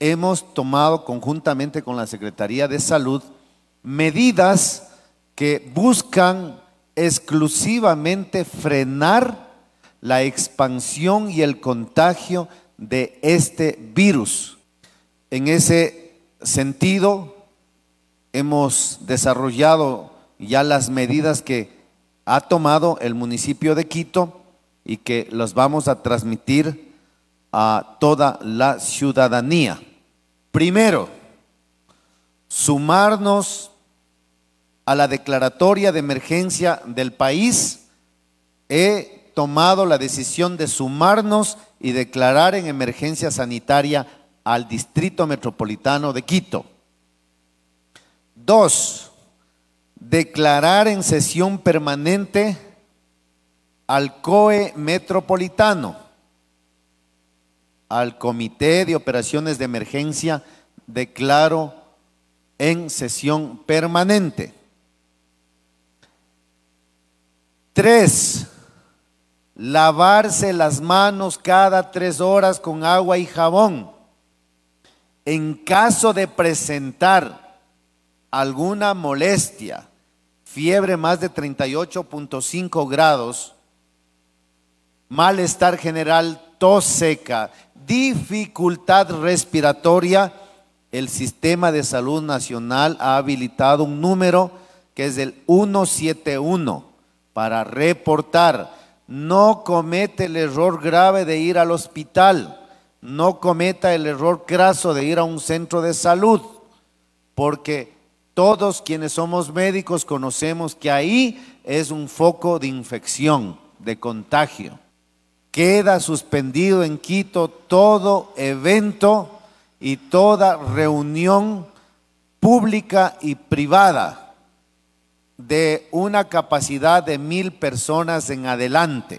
hemos tomado conjuntamente con la Secretaría de Salud medidas que buscan exclusivamente frenar la expansión y el contagio de este virus. En ese sentido, hemos desarrollado ya las medidas que ha tomado el municipio de Quito y que los vamos a transmitir a toda la ciudadanía. Primero, sumarnos a la declaratoria de emergencia del país. He tomado la decisión de sumarnos y declarar en emergencia sanitaria al Distrito Metropolitano de Quito. Dos, declarar en sesión permanente al COE Metropolitano, al Comité de Operaciones de Emergencia, declaro en sesión permanente. Tres, lavarse las manos cada tres horas con agua y jabón. En caso de presentar alguna molestia, fiebre más de 38.5 grados, malestar general, tos seca, dificultad respiratoria, el Sistema de Salud Nacional ha habilitado un número que es el 171 para reportar. No comete el error grave de ir al hospital, no cometa el error craso de ir a un centro de salud, porque todos quienes somos médicos conocemos que ahí es un foco de infección, de contagio. Queda suspendido en Quito todo evento y toda reunión pública y privada de una capacidad de mil personas en adelante.